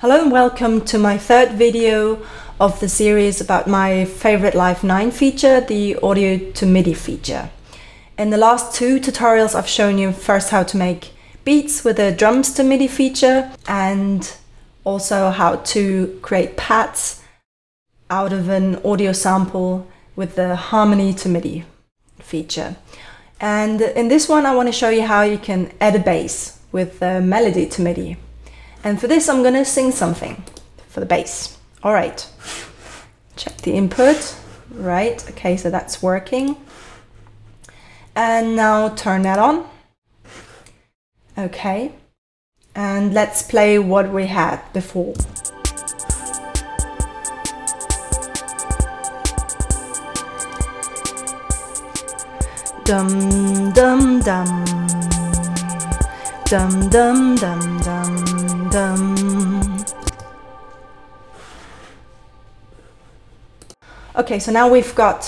Hello and welcome to my third video of the series about my favorite Live 9 feature, the audio to MIDI feature. In the last two tutorials I've shown you first how to make beats with the drums to MIDI feature and also how to create pads out of an audio sample with the harmony to MIDI feature. And in this one I want to show you how you can add a bass with the melody to MIDI. And for this, I'm gonna sing something for the bass. All right, check the input. Right, okay, so that's working. And now turn that on. Okay, and let's play what we had before. Dum dum dum dum dum dum dum Anandam Okay, so now we've got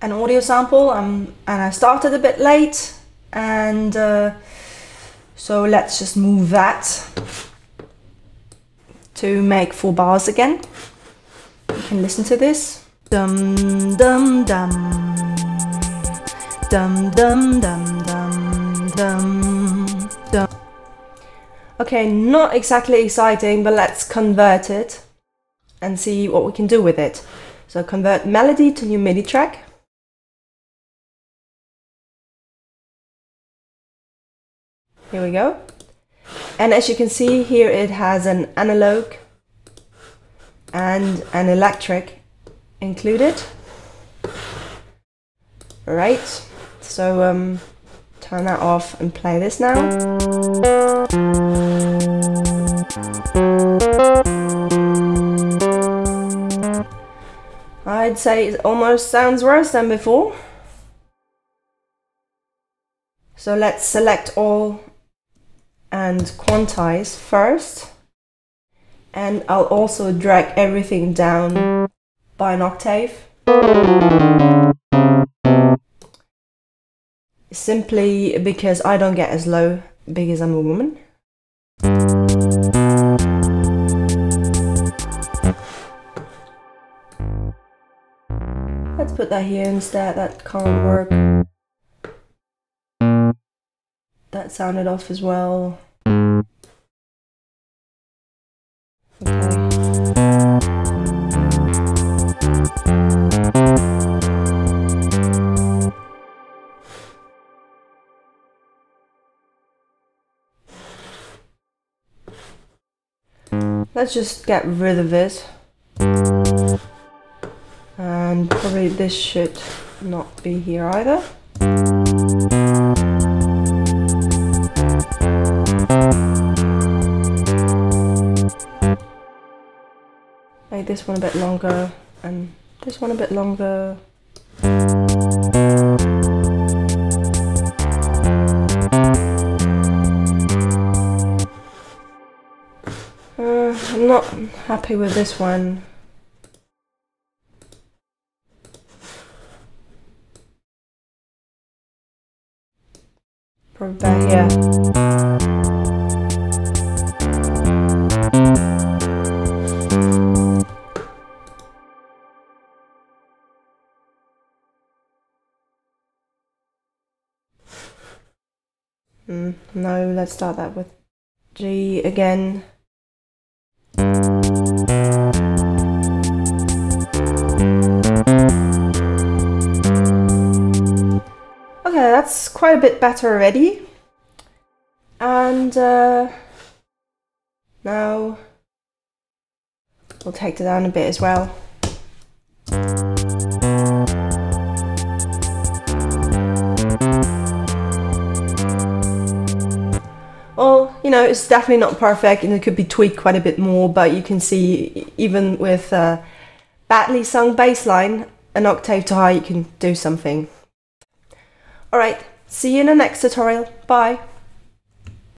an audio sample um, and I started a bit late and uh, so let's just move that to make four bars again. You can listen to this. Dum dum dum dum dum dum dum dum Okay, not exactly exciting, but let's convert it and see what we can do with it. So convert melody to new MIDI track. Here we go. And as you can see here it has an analog and an electric included. Right, so um, turn that off and play this now. I'd say it almost sounds worse than before. So let's select all and quantize first. And I'll also drag everything down by an octave simply because I don't get as low because I'm a woman. Let's put that here instead, that can't work. That sounded off as well. Let's just get rid of it. And probably this should not be here either. Make this one a bit longer and this one a bit longer. Happy with this one. Probably back. Mm, no, let's start that with G again. Okay, that's quite a bit better already. And uh, now we'll take it down a bit as well. It's definitely not perfect and it could be tweaked quite a bit more, but you can see even with a badly sung bass line, an octave too high, you can do something. Alright, see you in the next tutorial. Bye.